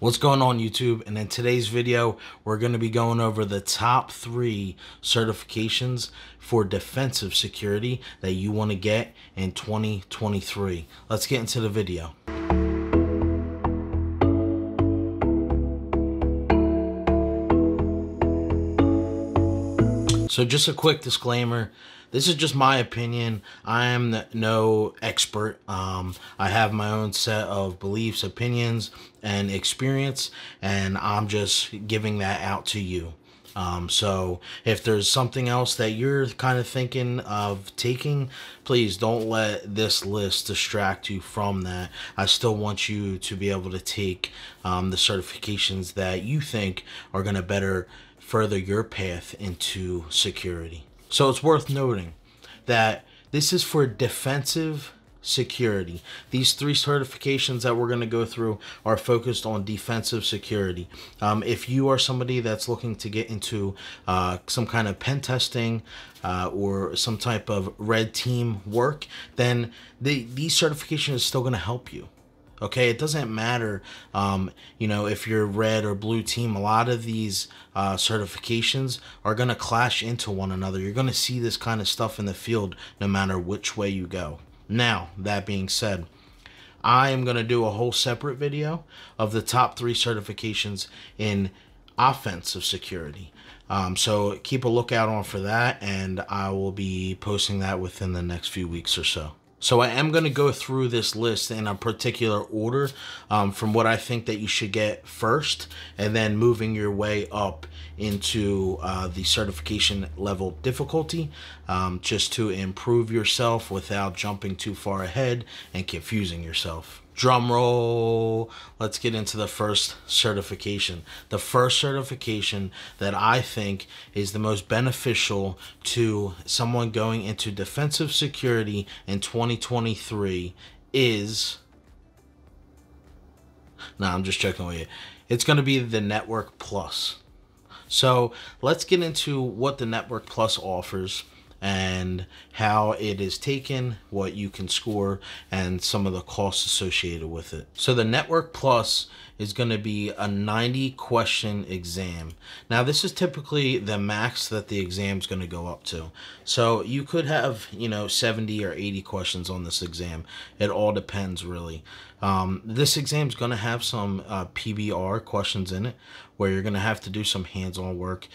What's going on YouTube? And in today's video, we're going to be going over the top three certifications for defensive security that you want to get in 2023. Let's get into the video. So just a quick disclaimer. This is just my opinion. I am no expert. Um, I have my own set of beliefs, opinions, and experience, and I'm just giving that out to you. Um, so if there's something else that you're kind of thinking of taking, please don't let this list distract you from that. I still want you to be able to take um, the certifications that you think are going to better further your path into security. So it's worth noting that this is for defensive security. These three certifications that we're going to go through are focused on defensive security. Um, if you are somebody that's looking to get into uh, some kind of pen testing uh, or some type of red team work, then the, these certifications are still going to help you. Okay, it doesn't matter, um, you know, if you're red or blue team. A lot of these uh, certifications are going to clash into one another. You're going to see this kind of stuff in the field no matter which way you go. Now, that being said, I am going to do a whole separate video of the top three certifications in offensive security. Um, so keep a lookout on for that, and I will be posting that within the next few weeks or so. So I am going to go through this list in a particular order um, from what I think that you should get first and then moving your way up into uh, the certification level difficulty um, just to improve yourself without jumping too far ahead and confusing yourself drum roll. Let's get into the first certification. The first certification that i think is the most beneficial to someone going into defensive security in 2023 is no i'm just checking with you. It's going to be the network plus. So let's get into what the network plus offers and how it is taken, what you can score, and some of the costs associated with it. So the Network Plus is going to be a 90 question exam. Now this is typically the max that the exam is going to go up to. So you could have, you know, 70 or 80 questions on this exam. It all depends really. Um, this exam is going to have some uh, PBR questions in it where you're going to have to do some hands-on work.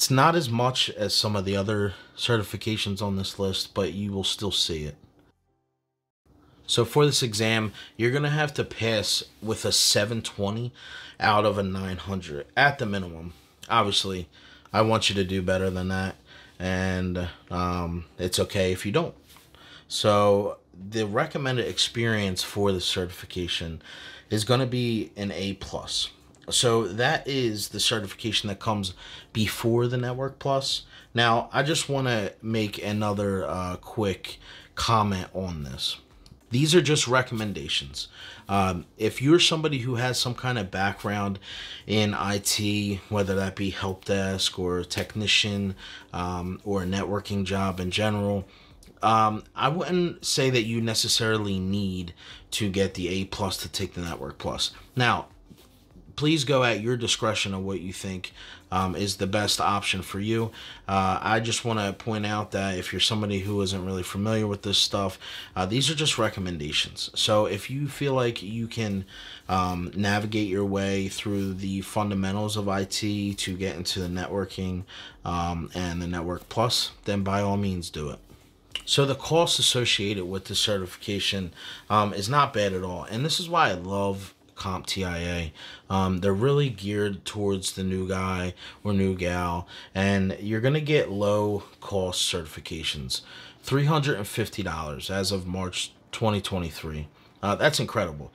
It's not as much as some of the other certifications on this list, but you will still see it. So for this exam, you're going to have to pass with a 720 out of a 900 at the minimum. Obviously, I want you to do better than that, and um, it's okay if you don't. So the recommended experience for the certification is going to be an A+. plus. So that is the certification that comes before the Network Plus. Now, I just want to make another uh, quick comment on this. These are just recommendations. Um, if you're somebody who has some kind of background in IT, whether that be help desk or technician um, or a networking job in general, um, I wouldn't say that you necessarily need to get the A plus to take the Network Plus. Now, please go at your discretion of what you think um, is the best option for you. Uh, I just want to point out that if you're somebody who isn't really familiar with this stuff, uh, these are just recommendations. So if you feel like you can um, navigate your way through the fundamentals of IT to get into the networking um, and the Network Plus, then by all means do it. So the cost associated with the certification um, is not bad at all. And this is why I love CompTIA. Um, they're really geared towards the new guy or new gal, and you're going to get low cost certifications. $350 as of March 2023. Uh, that's incredible.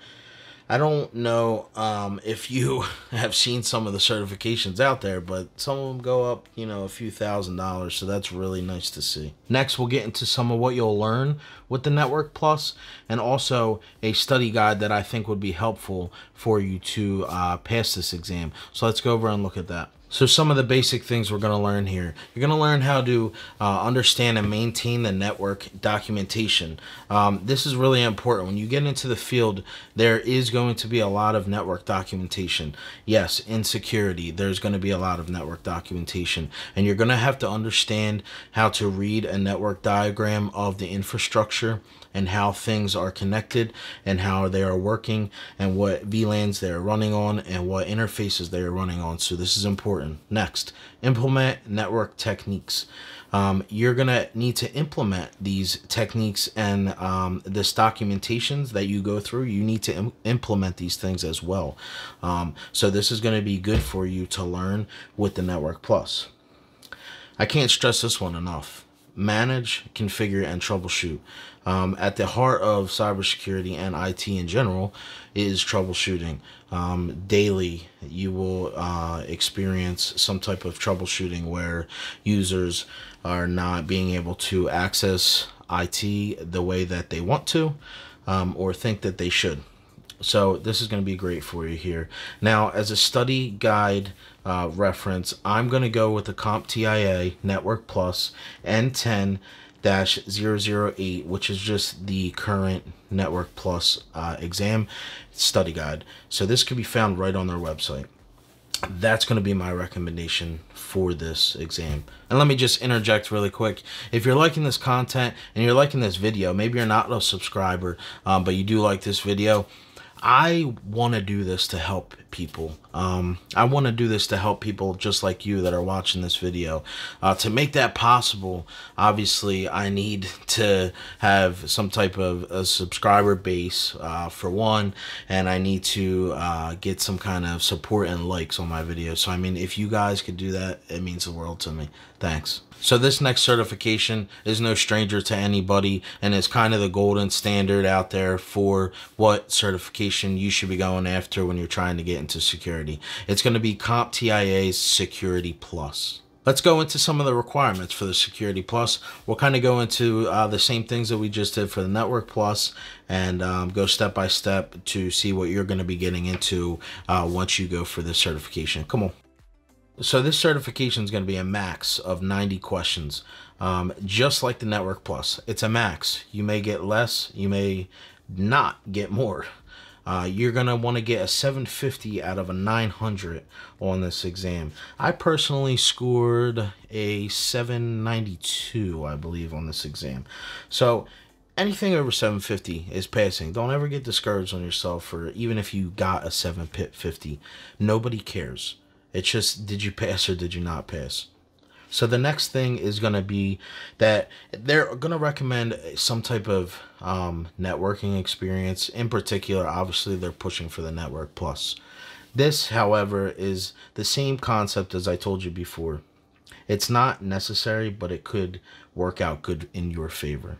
I don't know um, if you have seen some of the certifications out there, but some of them go up, you know, a few thousand dollars. So that's really nice to see. Next, we'll get into some of what you'll learn with the Network Plus and also a study guide that I think would be helpful for you to uh, pass this exam. So let's go over and look at that. So some of the basic things we're going to learn here. You're going to learn how to uh, understand and maintain the network documentation. Um, this is really important. When you get into the field, there is going to be a lot of network documentation. Yes, in security, there's going to be a lot of network documentation. And you're going to have to understand how to read a network diagram of the infrastructure and how things are connected and how they are working and what VLANs they're running on and what interfaces they are running on. So this is important. Next, implement network techniques. Um, you're going to need to implement these techniques and um, this documentations that you go through. You need to Im implement these things as well. Um, so this is going to be good for you to learn with the Network Plus. I can't stress this one enough. Manage, configure, and troubleshoot. Um, at the heart of cybersecurity and IT in general is troubleshooting. Um, daily, you will uh, experience some type of troubleshooting where users are not being able to access IT the way that they want to um, or think that they should. So this is going to be great for you here. Now, as a study guide uh, reference, I'm going to go with the CompTIA Network Plus N10 008, which is just the current Network Plus uh, exam study guide. So this can be found right on their website. That's going to be my recommendation for this exam. And let me just interject really quick. If you're liking this content and you're liking this video, maybe you're not a subscriber, um, but you do like this video, I want to do this to help people. Um, I want to do this to help people just like you that are watching this video. Uh, to make that possible, obviously, I need to have some type of a subscriber base uh, for one, and I need to uh, get some kind of support and likes on my videos. So, I mean, if you guys could do that, it means the world to me. Thanks. So this next certification is no stranger to anybody and is kind of the golden standard out there for what certification you should be going after when you're trying to get into security. It's going to be CompTIA's Security Plus. Let's go into some of the requirements for the Security Plus. We'll kind of go into uh, the same things that we just did for the Network Plus and um, go step by step to see what you're going to be getting into uh, once you go for this certification. Come on. So this certification is going to be a max of 90 questions, um, just like the Network Plus. It's a max. You may get less, you may not get more. Uh, you're going to want to get a 750 out of a 900 on this exam. I personally scored a 792, I believe, on this exam. So anything over 750 is passing. Don't ever get discouraged on yourself for even if you got a 750. Nobody cares. It's just, did you pass or did you not pass? So the next thing is going to be that they're going to recommend some type of um, networking experience. In particular, obviously, they're pushing for the Network Plus. This, however, is the same concept as I told you before. It's not necessary, but it could work out good in your favor.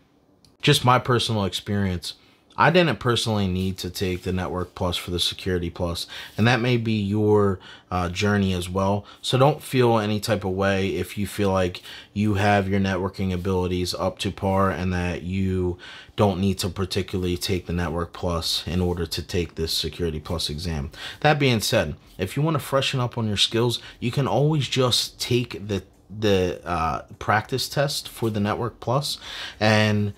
Just my personal experience I didn't personally need to take the Network Plus for the Security Plus, and that may be your uh, journey as well. So don't feel any type of way if you feel like you have your networking abilities up to par and that you don't need to particularly take the Network Plus in order to take this Security Plus exam. That being said, if you want to freshen up on your skills, you can always just take the the uh, practice test for the Network Plus and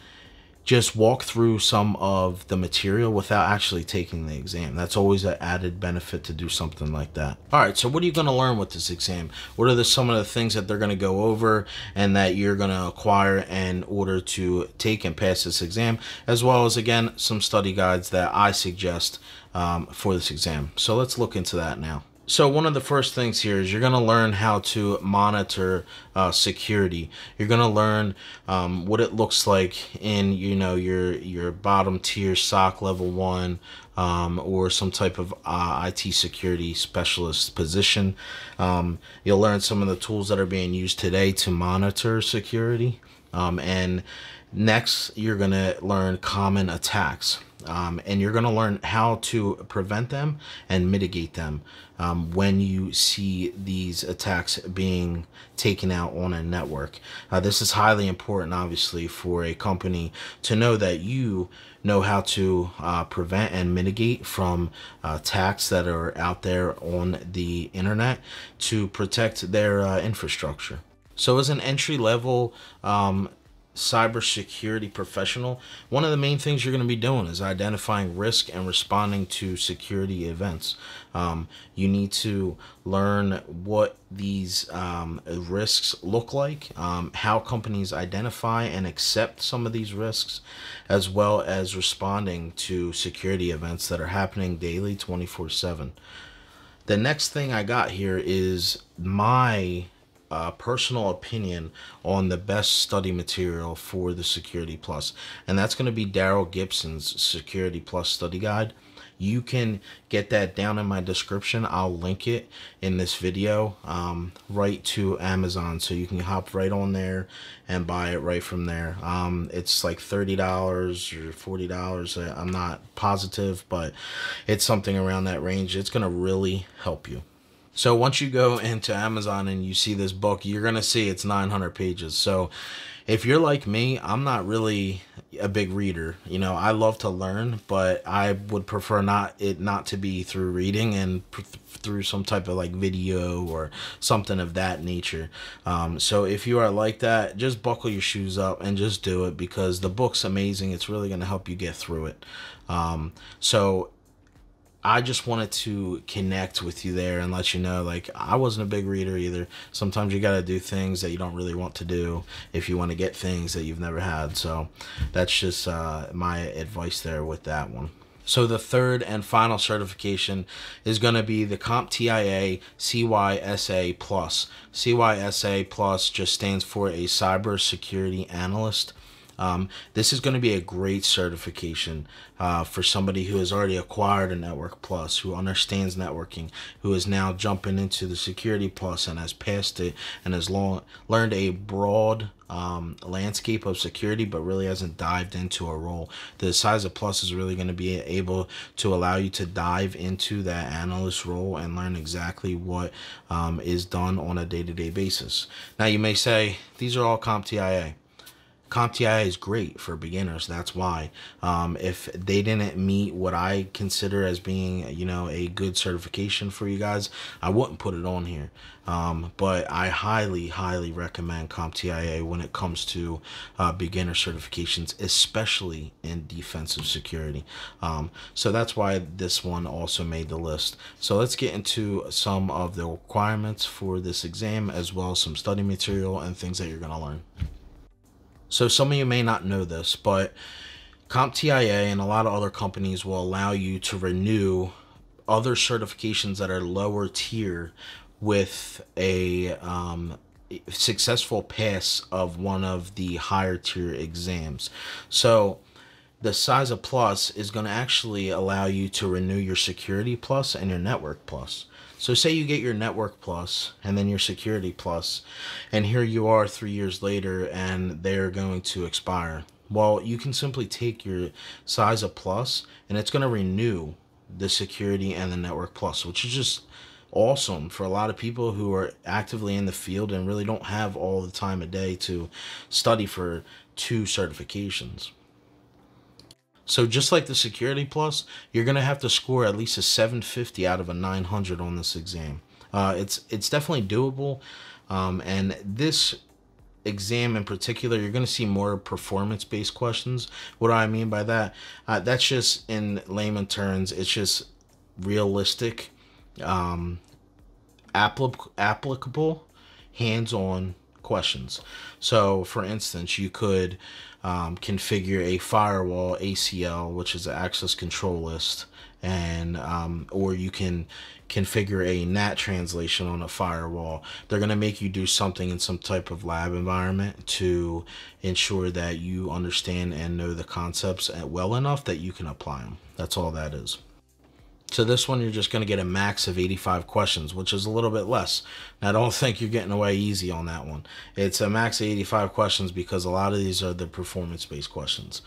just walk through some of the material without actually taking the exam. That's always an added benefit to do something like that. All right, so what are you going to learn with this exam? What are the, some of the things that they're going to go over and that you're going to acquire in order to take and pass this exam, as well as, again, some study guides that I suggest um, for this exam. So let's look into that now. So one of the first things here is you're going to learn how to monitor uh, security. You're going to learn um, what it looks like in you know your your bottom tier SOC level one um, or some type of uh, IT security specialist position. Um, you'll learn some of the tools that are being used today to monitor security. Um, and next, you're going to learn common attacks. Um, and you're going to learn how to prevent them and mitigate them um, when you see these attacks being taken out on a network. Uh, this is highly important, obviously, for a company to know that you know how to uh, prevent and mitigate from attacks that are out there on the internet to protect their uh, infrastructure. So, as an entry level um, cybersecurity professional, one of the main things you're going to be doing is identifying risk and responding to security events. Um, you need to learn what these um, risks look like, um, how companies identify and accept some of these risks, as well as responding to security events that are happening daily 24 7. The next thing I got here is my uh, personal opinion on the best study material for the Security Plus, and that's going to be Daryl Gibson's Security Plus study guide. You can get that down in my description. I'll link it in this video um, right to Amazon, so you can hop right on there and buy it right from there. Um, it's like thirty dollars or forty dollars. I'm not positive, but it's something around that range. It's gonna really help you. So once you go into Amazon and you see this book, you're going to see it's 900 pages. So if you're like me, I'm not really a big reader. You know, I love to learn, but I would prefer not it not to be through reading and through some type of like video or something of that nature. Um, so if you are like that, just buckle your shoes up and just do it because the book's amazing. It's really going to help you get through it. Um, so I just wanted to connect with you there and let you know like I wasn't a big reader either. Sometimes you got to do things that you don't really want to do if you want to get things that you've never had. So that's just uh, my advice there with that one. So the third and final certification is going to be the CompTIA CYSA Plus. CYSA Plus just stands for a Cyber Security Analyst. Um, this is going to be a great certification uh, for somebody who has already acquired a Network Plus, who understands networking, who is now jumping into the Security Plus and has passed it and has long, learned a broad um, landscape of security, but really hasn't dived into a role. The CySA Plus is really going to be able to allow you to dive into that analyst role and learn exactly what um, is done on a day to day basis. Now, you may say, these are all CompTIA. CompTIA is great for beginners. That's why. Um, if they didn't meet what I consider as being, you know, a good certification for you guys, I wouldn't put it on here. Um, but I highly, highly recommend CompTIA when it comes to uh, beginner certifications, especially in defensive security. Um, so that's why this one also made the list. So let's get into some of the requirements for this exam, as well as some study material and things that you're going to learn. So some of you may not know this, but CompTIA and a lot of other companies will allow you to renew other certifications that are lower tier with a um, successful pass of one of the higher tier exams. So the CySA Plus is going to actually allow you to renew your Security Plus and your Network Plus. So say you get your Network Plus and then your Security Plus, and here you are three years later and they're going to expire. Well, you can simply take your CySA Plus and it's going to renew the Security and the Network Plus, which is just awesome for a lot of people who are actively in the field and really don't have all the time a day to study for two certifications. So just like the Security Plus, you're gonna have to score at least a 750 out of a 900 on this exam. Uh, it's it's definitely doable, um, and this exam in particular, you're gonna see more performance-based questions. What do I mean by that? Uh, that's just in layman terms. It's just realistic, um, applic- applicable, hands-on questions. So, for instance, you could um, configure a firewall ACL, which is an access control list, and um, or you can configure a NAT translation on a firewall. They're going to make you do something in some type of lab environment to ensure that you understand and know the concepts well enough that you can apply them. That's all that is. So this one, you're just going to get a max of 85 questions, which is a little bit less. Now, don't think you're getting away easy on that one. It's a max of 85 questions because a lot of these are the performance-based questions.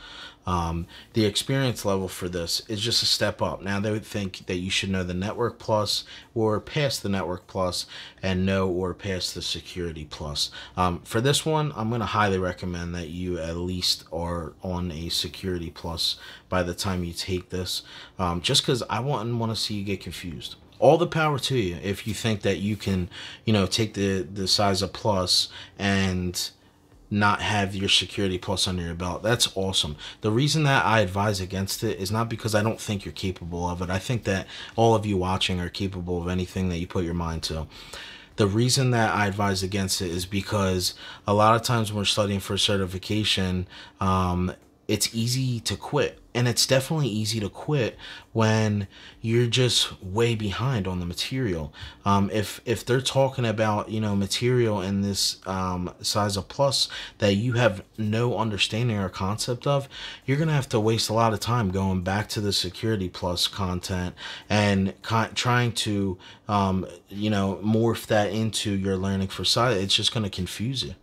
Um, the experience level for this is just a step up. Now they would think that you should know the Network Plus or pass the Network Plus and know or pass the Security Plus. Um, for this one, I'm going to highly recommend that you at least are on a Security Plus by the time you take this, um, just because I wouldn't want to see you get confused all the power to you if you think that you can you know take the the CySA Plus and not have your security plus under your belt. That's awesome. The reason that I advise against it is not because I don't think you're capable of it. I think that all of you watching are capable of anything that you put your mind to. The reason that I advise against it is because a lot of times when we're studying for certification, um, it's easy to quit. And it's definitely easy to quit when you're just way behind on the material. Um, if if they're talking about you know material in this um, of Plus that you have no understanding or concept of you're gonna have to waste a lot of time going back to the security plus content and trying to um, you know morph that into your learning for CySA. it's just gonna confuse you.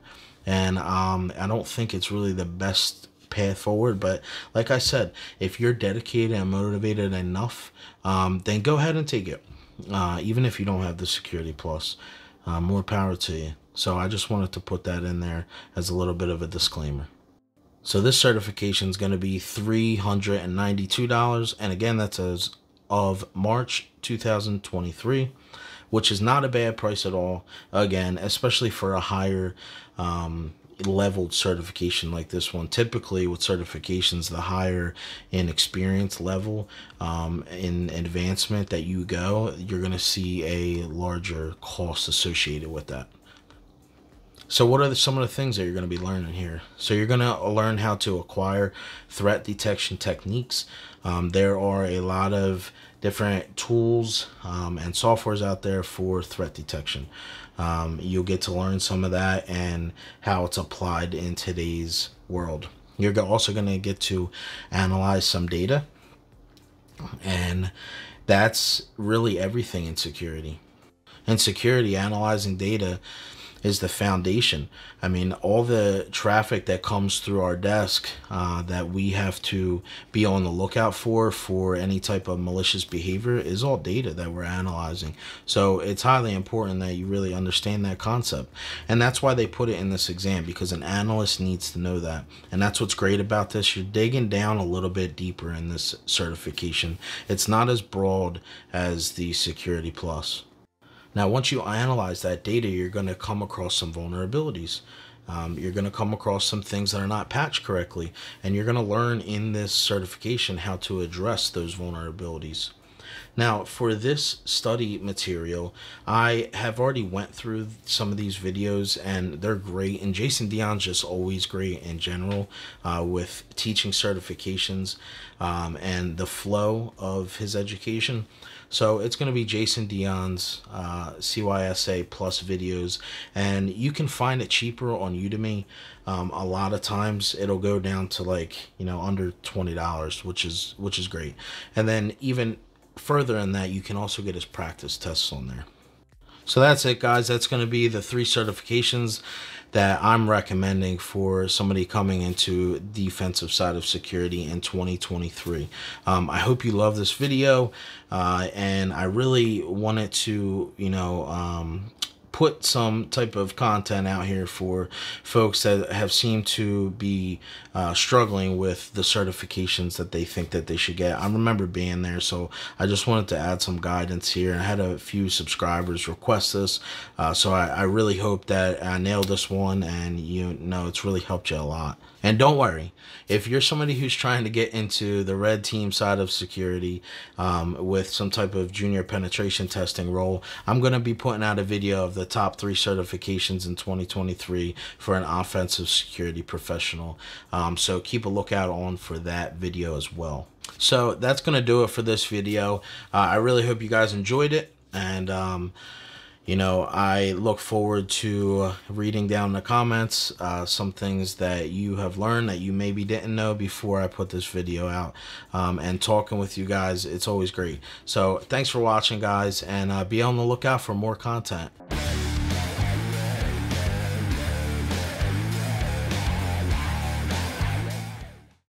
And um, I don't think it's really the best path forward. But like I said, if you're dedicated and motivated enough, um, then go ahead and take it. Uh, even if you don't have the security plus, uh, more power to you. So I just wanted to put that in there as a little bit of a disclaimer. So this certification is going to be $392. And again, that's as of March 2023, which is not a bad price at all. Again, especially for a higher um, leveled certification like this one. Typically, with certifications, the higher in experience level um, in advancement that you go, you're going to see a larger cost associated with that. So what are the, some of the things that you're going to be learning here? So you're going to learn how to acquire threat detection techniques. Um, there are a lot of different tools um, and softwares out there for threat detection. Um, you'll get to learn some of that and how it's applied in today's world. You're also going to get to analyze some data, and that's really everything in security. In security, analyzing data is the foundation. I mean, all the traffic that comes through our desk uh, that we have to be on the lookout for for any type of malicious behavior is all data that we're analyzing. So it's highly important that you really understand that concept. And that's why they put it in this exam because an analyst needs to know that. And that's what's great about this. You're digging down a little bit deeper in this certification. It's not as broad as the Security Plus. Now, once you analyze that data, you're going to come across some vulnerabilities. Um, you're going to come across some things that are not patched correctly, and you're going to learn in this certification how to address those vulnerabilities. Now, for this study material, I have already went through some of these videos and they're great. And Jason Dion's just always great in general uh, with teaching certifications um, and the flow of his education. So it's going to be Jason Dion's uh, CYSA plus videos, and you can find it cheaper on Udemy. Um, a lot of times it'll go down to like you know under twenty dollars, which is which is great. And then even further in that, you can also get his practice tests on there. So that's it, guys. That's going to be the three certifications that I'm recommending for somebody coming into defensive side of security in 2023. Um, I hope you love this video, uh, and I really wanted to, you know, um, put some type of content out here for folks that have seemed to be uh, struggling with the certifications that they think that they should get. I remember being there, so I just wanted to add some guidance here. I had a few subscribers request this, uh, so I, I really hope that I nailed this one and you know it's really helped you a lot. And don't worry, if you're somebody who's trying to get into the red team side of security um, with some type of junior penetration testing role, I'm going to be putting out a video of the top three certifications in 2023 for an offensive security professional. Um, so keep a lookout on for that video as well. So that's going to do it for this video. Uh, I really hope you guys enjoyed it. And, um, you know, I look forward to reading down the comments uh, some things that you have learned that you maybe didn't know before I put this video out um, and talking with you guys. It's always great. So thanks for watching, guys, and uh, be on the lookout for more content.